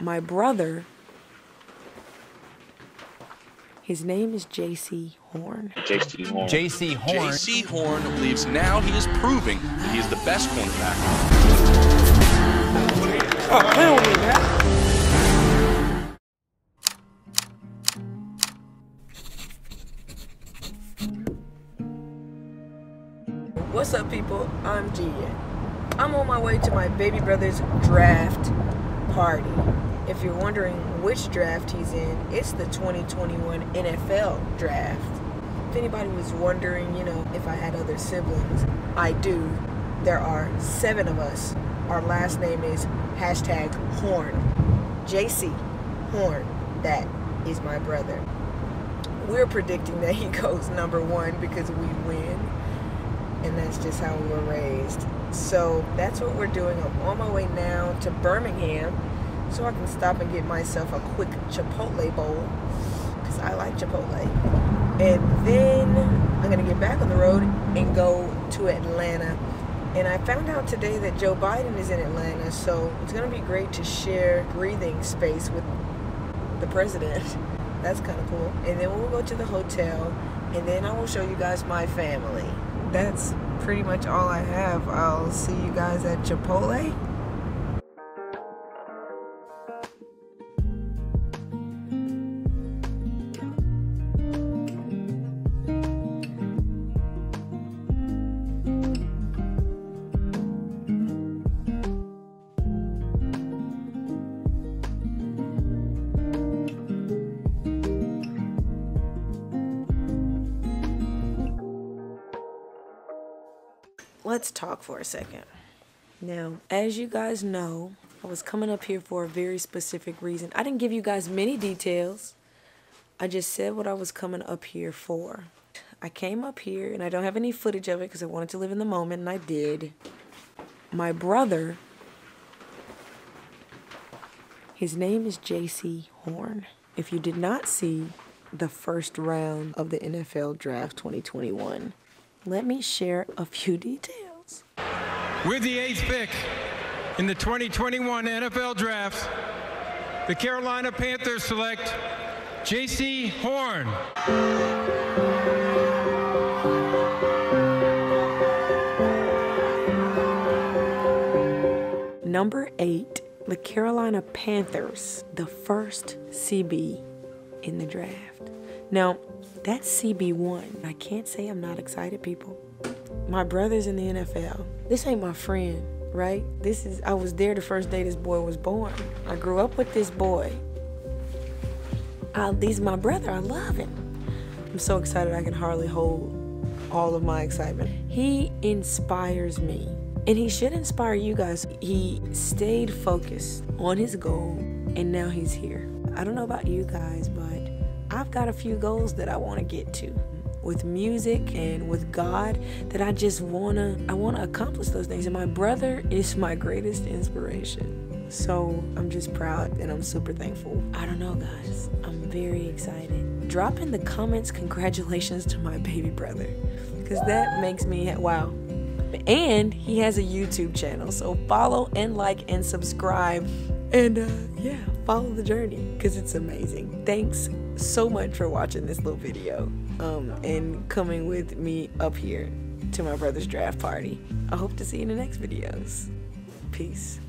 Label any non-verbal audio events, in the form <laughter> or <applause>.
my brother, his name is Jaycee Horn. Jaycee Horn. Jaycee Horn. Jaycee Horn believes now he is proving that he is the best cornerback. Oh, hell yeah. What's up, people? I'm Jhia. I'm on my way to my baby brother's draft party. If you're wondering which draft he's in, it's the 2021 NFL draft. If anybody was wondering, you know, if I had other siblings, I do. There are seven of us. Our last name is hashtag Horn. Jaycee Horn. That is my brother. We're predicting that he <laughs> goes number one because we win and that's just how we were raised. So that's what we're doing. I'm on my way now to Birmingham so I can stop and get myself a quick Chipotle bowl because I like Chipotle. And then I'm going to get back on the road and go to Atlanta. And I found out today that Joe Biden is in Atlanta, so it's going to be great to share breathing space with the president. <laughs> That's kind of cool. And then we'll go to the hotel, and then I will show you guys my family that's pretty much all I have. I'll see you guys at Chipotle. Let's talk for a second. Now, as you guys know, I was coming up here for a very specific reason. I didn't give you guys many details. I just said what I was coming up here for. I came up here and I don't have any footage of it because I wanted to live in the moment and I did. My brother, his name is Jaycee Horn. If you did not see the first round of the NFL Draft 2021, let me share a few details. With the eighth pick in the 2021 NFL Draft, the Carolina Panthers select Jaycee Horn. Number eight, the Carolina Panthers, the first CB in the draft. Now, that's CB1. I can't say I'm not excited, people. My brother's in the NFL. This ain't my friend, right? This is, I was there the first day this boy was born. I grew up with this boy. I, he's my brother. I love him. I'm so excited I can hardly hold all of my excitement. He inspires me. And he should inspire you guys. He stayed focused on his goal, and now he's here. I don't know about you guys, but I've got a few goals that I want to get to with music and with God that I just want to I want to accomplish those things and my brother is my greatest inspiration. So, I'm just proud and I'm super thankful. I don't know, guys. I'm very excited. Drop in the comments congratulations to my baby brother cuz that makes me wow. And he has a YouTube channel. So, follow and like and subscribe and uh, yeah, follow the journey because it's amazing. Thanks so much for watching this little video um, and coming with me up here to my brother's draft party. I hope to see you in the next videos. Peace.